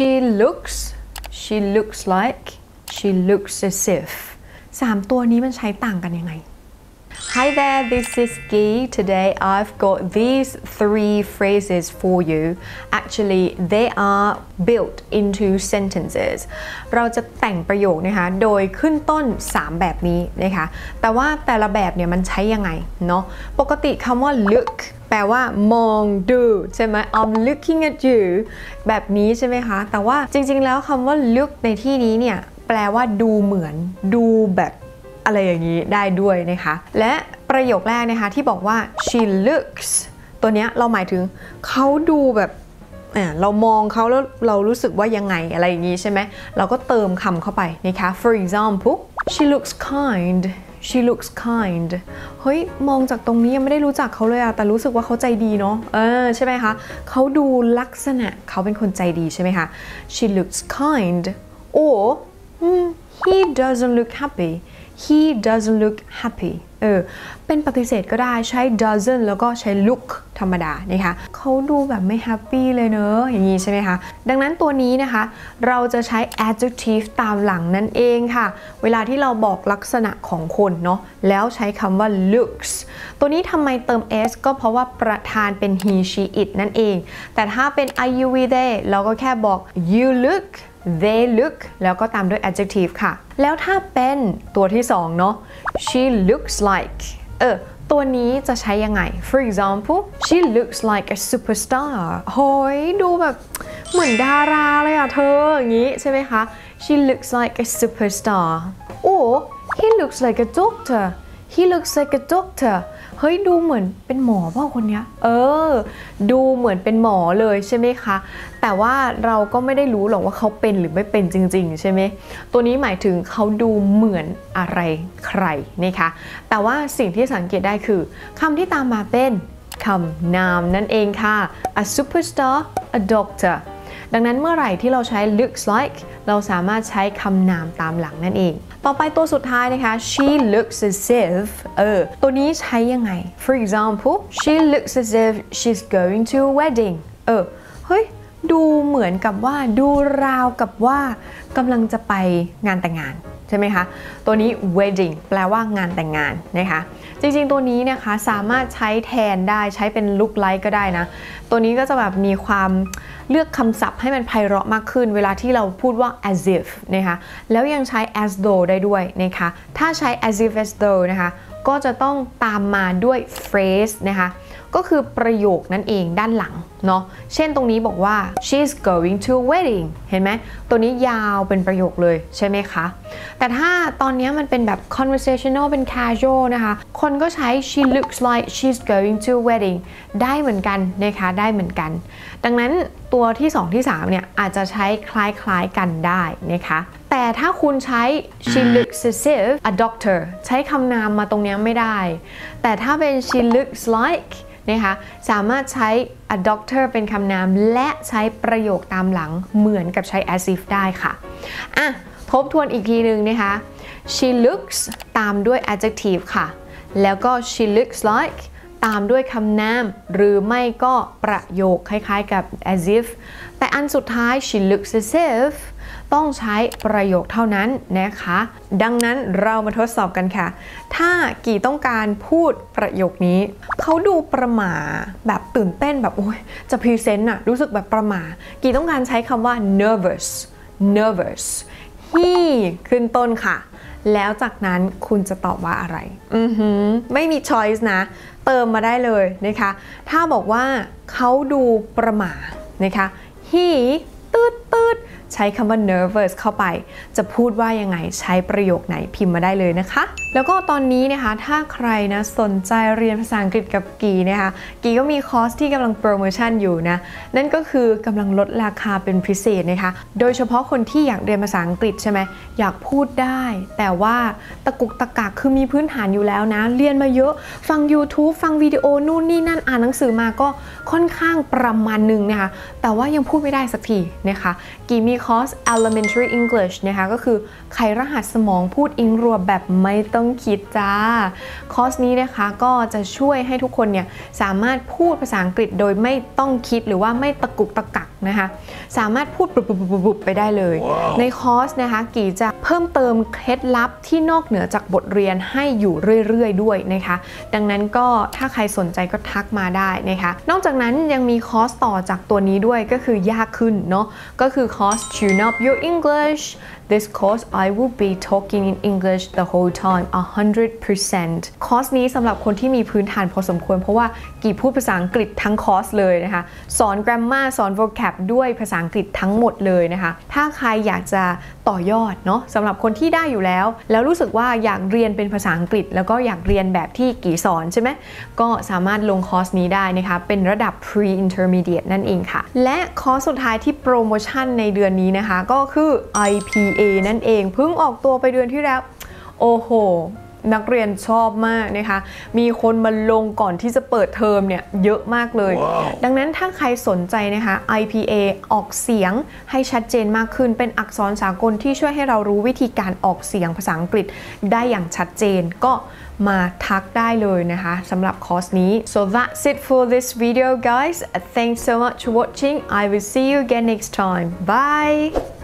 she looks she looks like she looks as if สามตัวนี้มันใช้ต่างกันยังไง Hi there, this is Guy. Today I've got these three phrases for you. Actually, they are built into sentences. เราจะแต่งประโยคนะคะโดยขึ้นต้น 3 แบบนี้นะคะ แต่ว่าแต่ละแบบเนี่ยมันใช้ยังไงเนาะ ปกติคำว่า look แปลว่ามองดูใช่ไหม I'm looking at you แบบนี้ใช่ไหมคะ แต่ว่าจริงๆแล้วคำว่า look ในที่นี้เนี่ยแปลว่าดูเหมือน ดูแบบ อะไรอย่างนี้ได้ด้วยนะคะ และประโยคแรกนะคะที่บอกว่า she looks ตัวเนี้ยเราหมายถึงเขาดูแบบเรามองเขาแล้วเรารู้สึกว่ายังไงอะไรอย่างนี้ใช่ไหม เราก็เติมคำเข้าไปนะคะ for example she looks kind she looks kind เฮ้ย มองจากตรงนี้ยังไม่ได้รู้จักเขาเลยอะแต่รู้สึกว่าเขาใจดีเนาะ เออ ใช่ไหมคะ เขาดูลักษณะเขาเป็นคนใจดีใช่ไหมคะ she looks kind or he doesn't look happy he doesn't look happy เออ เป็นปฏิเสธก็ได้ใช้ doesn't แล้วก็ใช้ look ธรรมดานะคะเขาดูแบบไม่ happy เลยเนอะอย่างนี้ใช่ไหมคะ ดังนั้นตัวนี้นะคะ เราจะใช้ adjective ตามหลังนั่นเองค่ะ เวลาที่เราบอกลักษณะของคนเนาะแล้วใช้คำว่า looks ตัวนี้ทำไมเติม s ก็เพราะว่าประธานเป็น he she it นั่นเอง แต่ถ้าเป็น are you with they เราก็แค่บอก you look they look แล้วก็ตามด้วย adjective ค่ะ แล้วถ้าเป็นตัวที่สองเนาะ she looks like เออตัวนี้จะใช้ยังไง for example she looks like a superstar โหยดูแบบเหมือนดาราเลยอะเธออย่างนี้ใช่ไหมคะ she looks like a superstar or he looks like a doctor he looks like a doctor เฮ้ยดูเหมือนเป็นหมอเปล่าคนเนี้ย เออ ดูเหมือนเป็นหมอเลยใช่ไหมคะ แต่ว่าเราก็ไม่ได้รู้หรอกว่าเขาเป็นหรือไม่เป็นจริง ๆ ใช่ไหม ตัวนี้หมายถึงเขาดูเหมือนอะไรใครนะคะ แต่ว่าสิ่งที่สังเกตได้คือคำที่ตามมาเป็นคำนามนั่นเองค่ะ a superstar a doctor ดังนั้นเมื่อไหร่ที่เราใช้ looks like เราสามารถใช้คำนามตามหลังนั่นเอง ต่อไปตัวสุดท้ายนะคะ she looks as if เออ ตัวนี้ใช้ยังไง for example she looks as if she's going to a wedding เออ เฮ้ย ดูเหมือนกับว่า ดูราวกับว่ากำลังจะไปงานแต่งงาน ใช่ไหมคะตัวนี้ wedding แปลว่างานแต่งงานนะคะจริงๆตัวนี้นะคะสามารถใช้แทนได้ใช้เป็น look like ก็ได้นะ ตัวนี้ก็จะแบบมีความเลือกคำศัพท์ให้มันไพเราะมากขึ้น เวลาที่เราพูดว่า as if นะคะแล้วยังใช้ as though ได้ด้วยนะคะถ้าใช้ as if as though นะคะ ก็จะต้องตามมาด้วย phrase นะคะ ก็คือประโยคนั่นเองด้านหลังเนาะ เช่นตรงนี้บอกว่า she's going to wedding เห็นไหม ตัวนี้ยาวเป็นประโยคเลยใช่ไหมคะ แต่ถ้าตอนนี้มันเป็นแบบ conversational เป็น casual นะคะ คนก็ใช้ she looks like she's going to wedding ได้เหมือนกันนะคะ ได้เหมือนกัน ดังนั้นตัวที่ 2 ที่ 3 เนี่ย อาจจะใช้คล้ายๆกันได้นะคะ แต่ถ้าคุณใช้ she looks as if a doctor ใช้คำนามมาตรงนี้ไม่ได้ แต่ถ้าเป็น she looks like นะคะสามารถใช้ a doctor เป็นคำนาม และใช้ประโยคตามหลังเหมือนกับใช้ as if ได้ค่ะ อะ ทบทวนอีกทีหนึ่งนะคะ she looks ตามด้วย adjective ค่ะ แล้วก็ she looks like ตามด้วยคำนาม หรือไม่ก็ประโยคคล้ายๆกับ as if แต่อันสุดท้าย she looks as if ต้องใช้ประโยคเท่านั้นนะคะ ดังนั้นเรามาทดสอบกันค่ะ ถ้ากี่ต้องการพูดประโยคนี้ เขาดูประหม่าแบบตื่นเต้นแบบโอ้ยจะพรีเซนต์อะรู้สึกแบบประหม่ากี่ต้องการใช้คำว่า nervous nervous he ขึ้นต้นค่ะ แล้วจากนั้นคุณจะตอบว่าอะไร อือหือ ไม่มี choice นะ เติมมาได้เลยนะคะ ถ้าบอกว่าเขาดูประหม่านะคะ he ตืดตืด ใช้คำว่า nervous เข้าไป จะพูดว่ายังไงใช้ประโยคไหนพิมพ์มาได้เลยนะคะแล้วก็ตอนนี้นะคะถ้าใครนะสนใจเรียนภาษาอังกฤษกับกีนะคะกีก็มีคอร์สที่กำลังโปรโมชั่นอยู่นะนั่นก็คือกำลังลดราคาเป็นพิเศษนะคะโดยเฉพาะคนที่อยากเรียนภาษาอังกฤษใช่ไหมอยากพูดได้ แต่ว่าตะกุกตะกักคือมีพื้นฐานอยู่แล้วนะเรียนมาเยอะฟัง YouTube ฟังวิดีโอนู่นนี่นั่นอ่านหนังสือมาก็ค่อนข้างประมาณหนึ่งนะคะแต่ว่ายังพูดไม่ได้สักทีนะคะกีมีคอร์ส elementary English นะคะก็คือไขรหัสสมองพูดอิงรัวแบบไม่ต้องคิดจ้า คอร์สนี้นะคะก็จะช่วยให้ทุกคนเนี่ยสามารถพูดภาษาอังกฤษโดยไม่ต้องคิดหรือว่าไม่ตะกุกตะกักนะคะสามารถพูดปุบๆๆๆไปได้เลยในคอร์สนะคะกี่จะเพิ่มเติมเคล็ดลับที่นอกเหนือจากบทเรียนให้อยู่เรื่อยๆ ด้วยนะคะ ดังนั้นก็ถ้าใครสนใจก็ทักมาได้นะคะ นอกจากนั้นยังมีคอร์สต่อจากตัวนี้ด้วยก็คือยากขึ้นเนาะก็คือคอร์ส Tune Up Your English This course I will be talking in English the whole time 100%คอร์สนี้สำหรับคนที่มีพื้นฐานพอสมควร เพราะว่ากี้พูดภาษาอังกฤษทั้งคอร์สเลยนะคะ สอน grammar สอน vocab ด้วยภาษาอังกฤษทั้งหมดเลยนะคะ ถ้าใครอยากจะต่อยอดเนาะสำหรับคนที่ได้อยู่แล้ว แล้วรู้สึกว่าอยากเรียนเป็นภาษาอังกฤษ แล้วก็อยากเรียนแบบที่กี้สอนใช่ไหมก็สามารถลงคอร์สนี้ได้นะคะ เป็นระดับ pre intermediate นั่นเองค่ะ และคอร์สสุดท้ายที่โปรโมชั่นในเดือนนี้นะคะ ก็คือ IPA นั่นเองเพิ่งออกตัวไปเดือนที่แล้ว โอ้โห นักเรียนชอบมากนะคะ มีคนมาลงก่อนที่จะเปิดเทอมเนี่ยเยอะมากเลยดังนั้นถ้าใครสนใจนะคะ IPA ออกเสียงให้ชัดเจนมากขึ้น เป็นอักษรสากลที่ช่วยให้เรารู้วิธีการออกเสียงภาษาอังกฤษได้อย่างชัดเจนก็มาทักได้เลยนะคะสำหรับคอร์สนี้ so that's it for this video guys thanks so much for watching I will see you again next time bye